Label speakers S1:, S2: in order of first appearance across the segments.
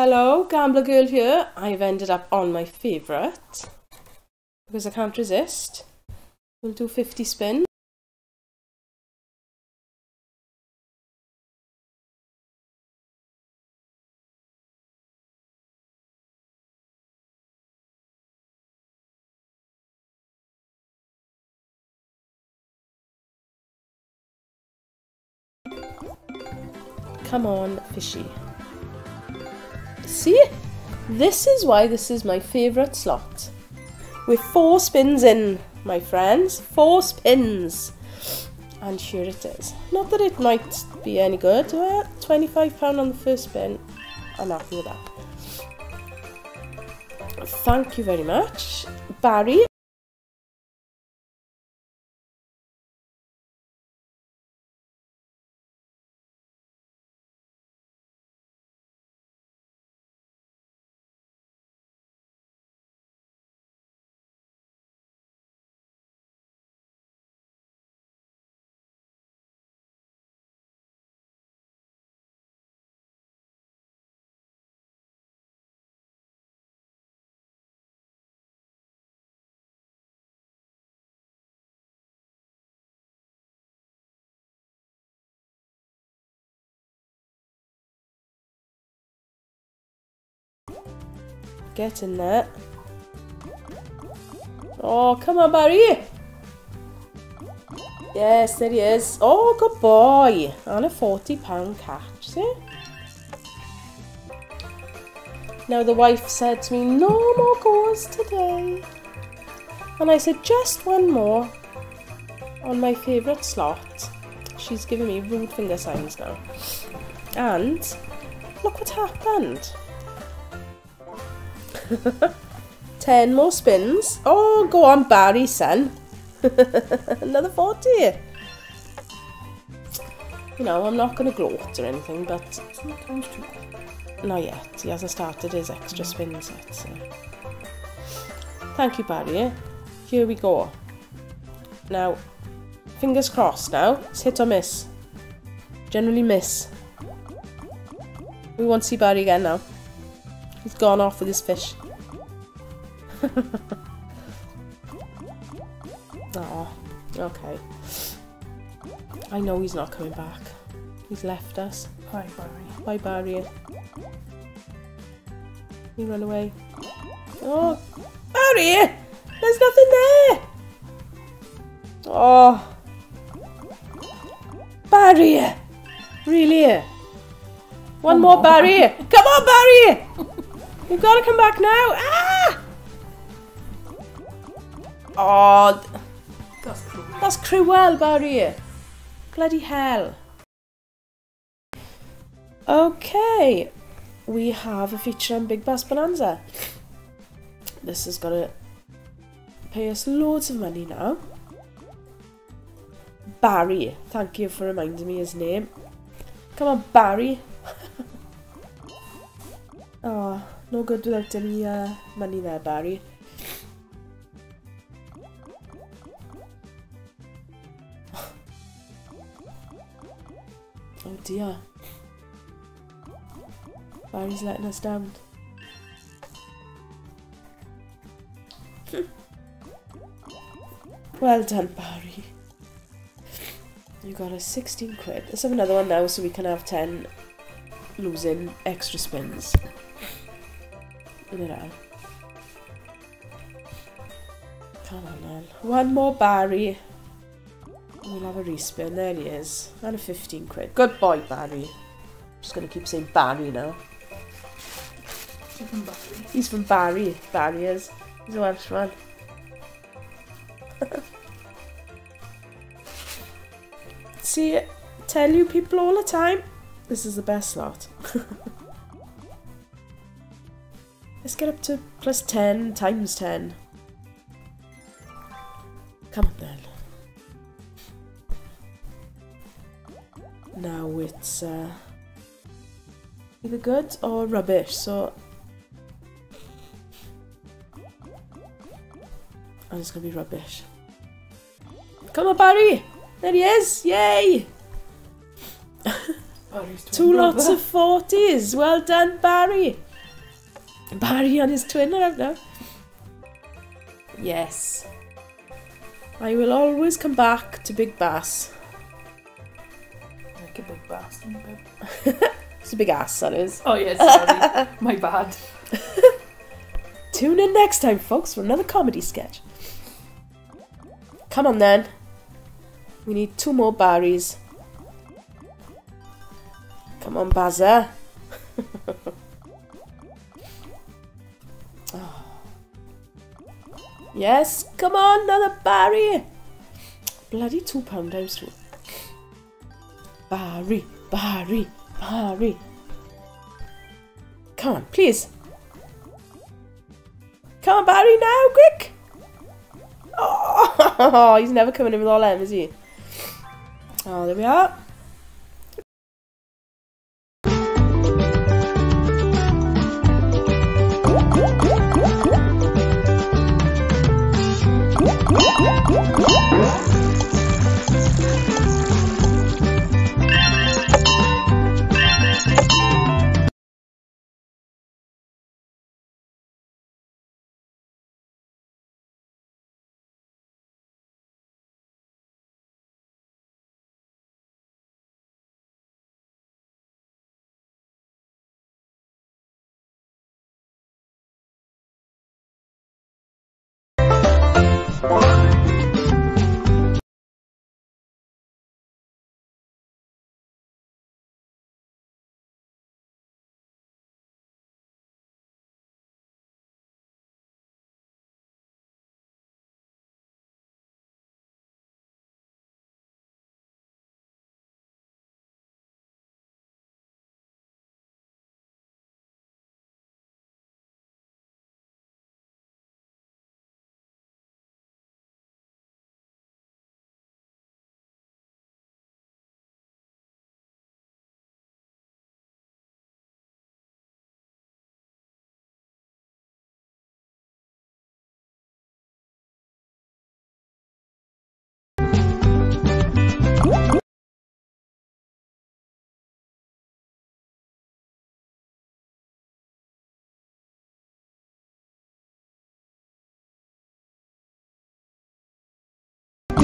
S1: Hello, Gambler Girl here. I've ended up on my favourite because I can't resist. We'll do 50 spins. Come on, fishy. See? This is why this is my favourite slot. With four spins in, my friends. Four spins. And here it is. Not that it might be any good. Uh, £25 on the first spin. I'm happy with that. Thank you very much. Barry, Get that. Oh, come on, Barry. Yes, there he is. Oh, good boy. And a £40 catch, see? Now, the wife said to me, no more goals today. And I said, just one more on my favourite slot. She's giving me rude finger signs now. And look what happened. 10 more spins. Oh, go on, Barry, son. Another 40. You know, I'm not going to gloat or anything, but...
S2: Sometimes too
S1: Not yet. He hasn't started his extra mm. spins yet, so... Thank you, Barry. Here we go. Now, fingers crossed now. It's hit or miss. Generally miss. We won't see Barry again now. He's gone off with his fish. oh, okay. I know he's not coming back. He's left us.
S2: Hi, Barry.
S1: Bye, Barry. He run away. Oh, Barry! There's nothing there! Oh. Barry! Really? One
S2: One
S1: more,
S2: more.
S1: Barry! Come on, Barry! You've got to come back now! Ah! Oh,
S2: That's cool.
S1: that's cruel, Barry. Bloody hell. Okay, we have a feature on Big Bass Bonanza. This has got to pay us loads of money now. Barry, thank you for reminding me his name. Come on, Barry. oh, no good without any uh, money there, Barry. Oh dear. Barry's letting us down. well done, Barry. You got us 16 quid. Let's have another one now so we can have 10 losing extra spins. Look at that. Come on then. One more Barry. We'll have a respin. There he is. And a 15 quid. Good boy, Barry. I'm Just going to keep saying Barry now.
S2: Chicken Barry.
S1: He's from Barry. Barry is. He's a Welshman. See, tell you people all the time, this is the best slot. Let's get up to plus 10 times 10. Come on then. Now it's uh, either good or rubbish, so And it's gonna be rubbish. Come on, Barry! There he is! Yay! Two lots of 40s! Well done, Barry!
S3: Barry and his twin are out now. Yes. I will always come back to Big Bass.
S2: Like a big babe.
S3: It's a big ass, that is.
S2: Oh yes, sorry. My bad.
S3: Tune in next time, folks, for another comedy sketch. Come on then. We need two more Barrys. Come on, Bazza. Yes, come on, another Barry. Bloody two pound times two. Barry, Barry, Barry. Come on, please. Come on, Barry, now, quick! Oh, he's never coming in with all them, is he? Oh, there we are. Woo!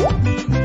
S3: Thank you.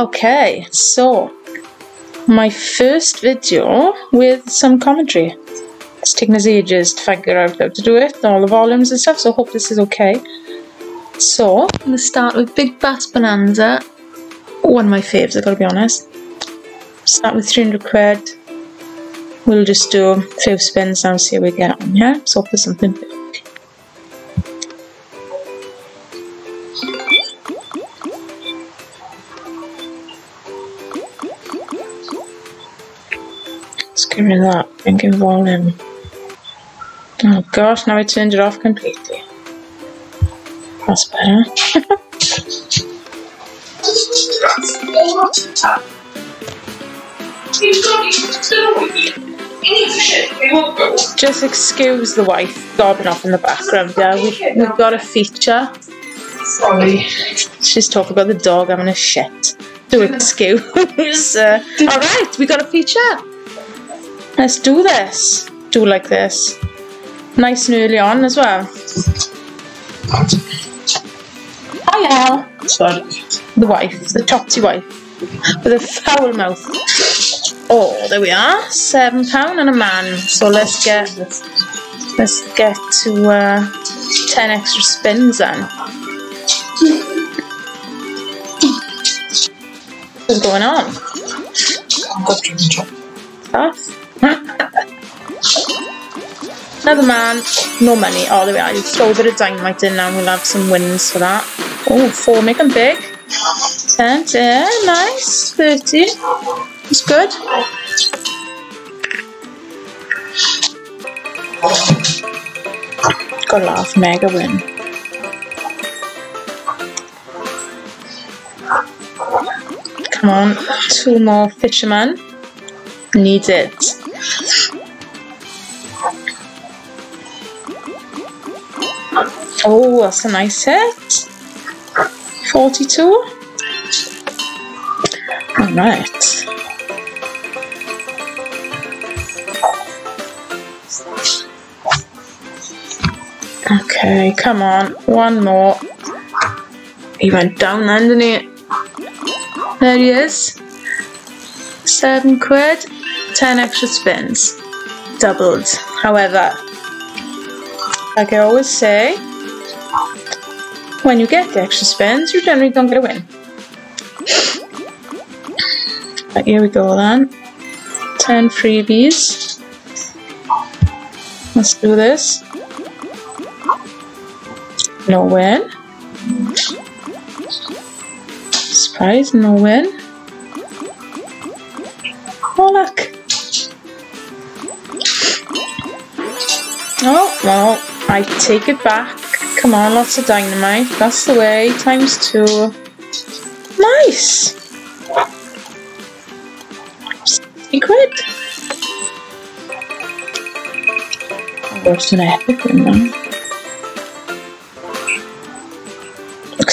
S3: Okay, so my first video with some commentary. It's taken us ages to figure out how to do it, all the volumes and stuff, so hope this is okay. So, I'm going to start with Big Bass Bonanza. One of my faves, i got to be honest. Start with 300 quid. We'll just do a few spins and see how we get on, yeah? So, for something big. Let's get rid of that and give volume. Oh gosh, now I turned it off completely. That's better. Just excuse the wife gobbing off in the background there. We, we've got a feature.
S2: Sorry.
S3: She's talking about the dog having a shit. Do excuse. uh, Alright, we got a feature. Let's do this. Do like this. Nice and early on as well. Hi Al.
S2: Sorry.
S3: The wife, the topsy wife. With a foul mouth. Oh, there we are. Seven pound and a man. So let's get let's get to uh, ten extra spins then. What's going on?
S2: Got drinking chop.
S3: Another man, no money. Oh, there we are. You throw a bit of dynamite in now we'll have some wins for that. Oh, four, make them big. Ten, yeah, nice. 30. That's good. Got a laugh, mega win. Come on, two more fishermen. Need it. Oh, that's a nice set. 42. Alright. Okay, come on. One more. He went down then, didn't he? There he is. Seven quid. Ten extra spins. Doubled. However, like I always say, when you get the extra spins, you generally don't get a win. But here we go then. 10 freebies. Let's do this. No win. Surprise, no win. Oh look. Oh, well, I take it back. Come on, lots of dynamite. That's the way. Times two. Nice! 60 quid. That's an epic one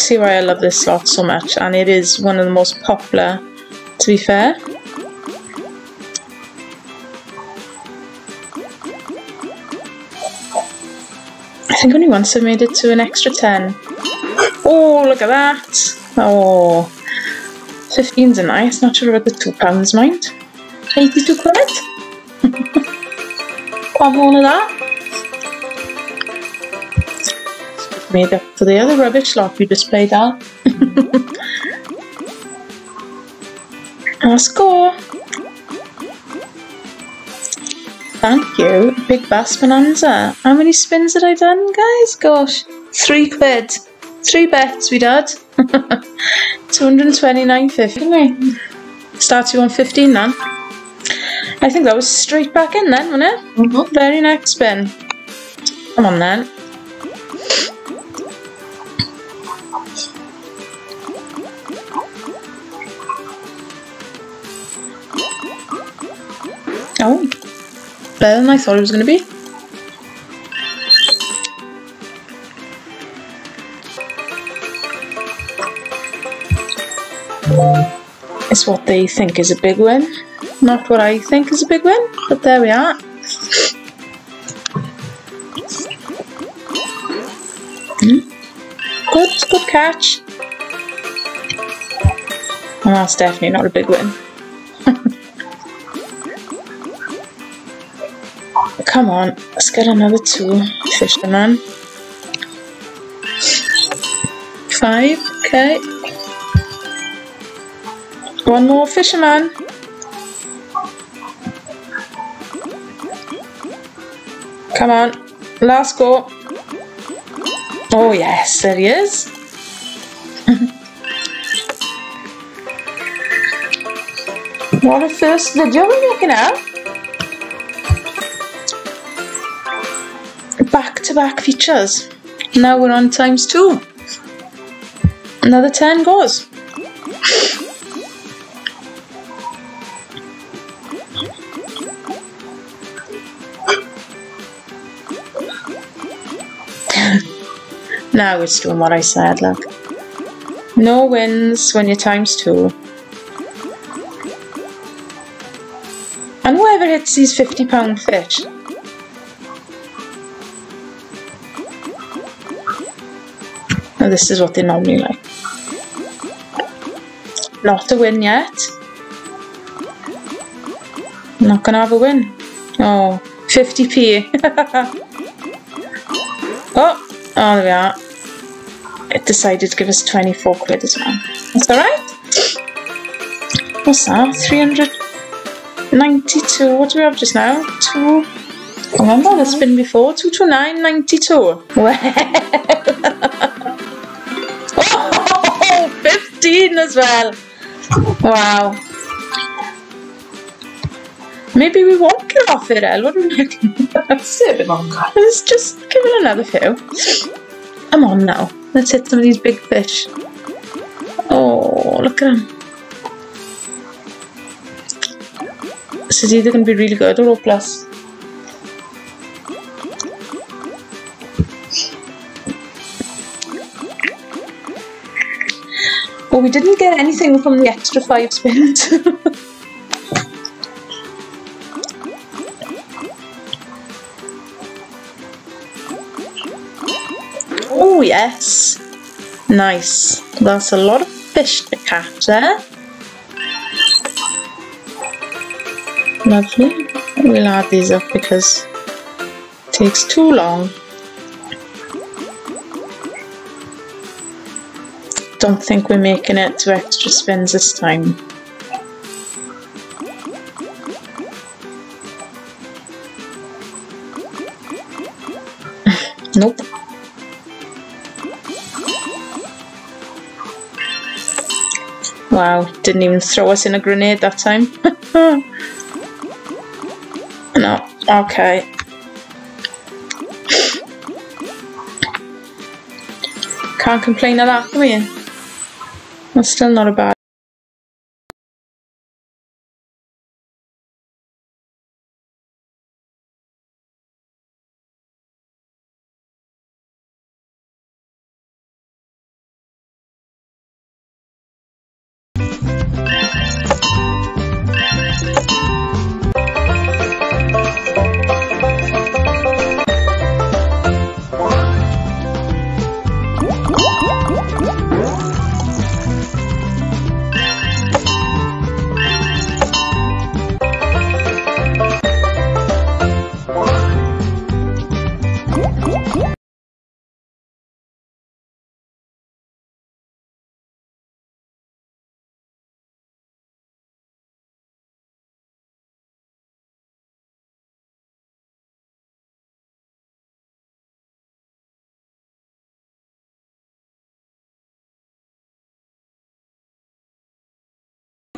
S3: see why I love this slot so much, and it is one of the most popular, to be fair. Think only once I've made it to an extra 10. Oh, look at that. Oh, 15's a nice. Not sure about the £2 mind. 82 quid. One more of that. Made up for the other rubbish lot you just played out. Let's Thank you. Big Bass Bonanza. How many spins had I done, guys? Gosh, three quid. Three bets we did. 229.50, didn't we? Start you on 15 then. I think that was straight back in then, wasn't it?
S2: Mm -hmm.
S3: Very next spin. Come on then. Oh, better than I thought it was going to be. It's what they think is a big win, not what I think is a big win, but there we are. Hmm. Good, good catch. Well, that's definitely not a big win. Come on, let's get another two. Fisherman. Five, okay. One more fisherman. Come on, last go. Oh yes, there he is. what a first video we're making out. Back-to-back features. Now we're on times two. Another 10 goes. now it's doing what I said, look. No wins when you're times two. And whoever hits these £50 fish. Now this is what they normally like. Not a win yet. Not gonna have a win. Oh, 50p. oh, oh there we are. It decided to give us 24 quid as well. That's alright. What's that? 392. What do we have just now? Two. Remember that's been before? 229.92. Well. 15 as well. Wow. Maybe we won't get off it, El. What do reckon?
S2: Stay a bit longer.
S3: Let's just give it another few. I'm on now. Let's hit some of these big fish. Oh, look at them. This is either going to be really good or hopeless. Oh, we didn't get anything from the extra five spins. oh, yes. Nice. That's a lot of fish to catch there. Lovely. We'll add these up because it takes too long. Don't think we're making it to extra spins this time. nope. Wow, didn't even throw us in a grenade that time. no, okay. Can't complain of that, can we? That's still not a bad.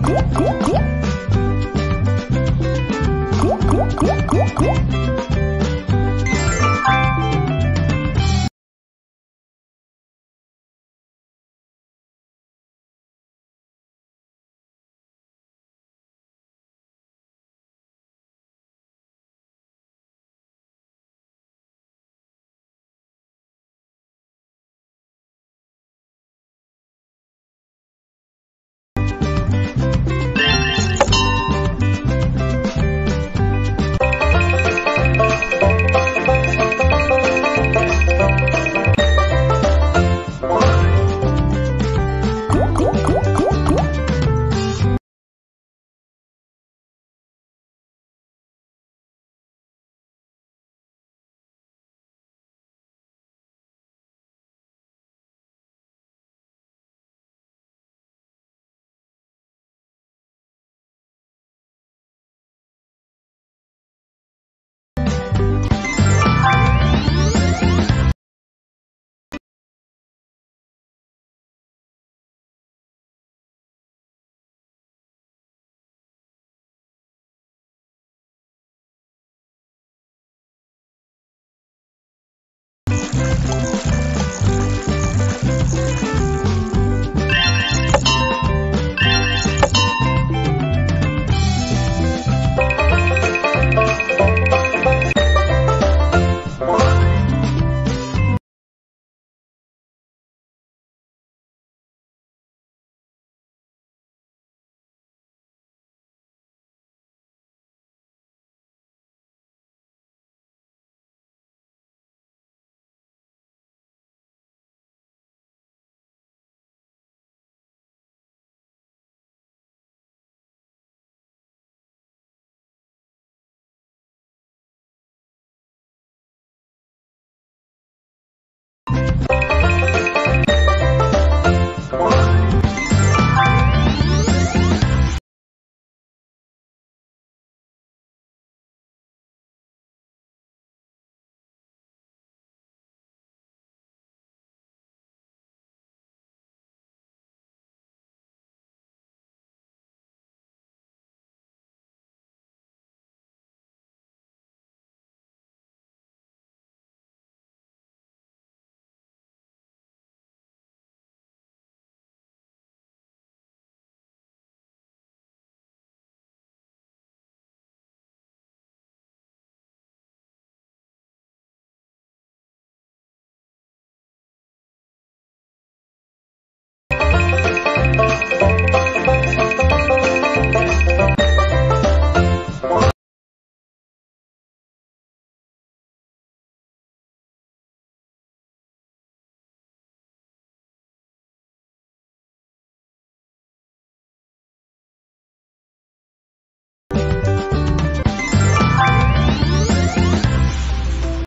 S4: Thank you.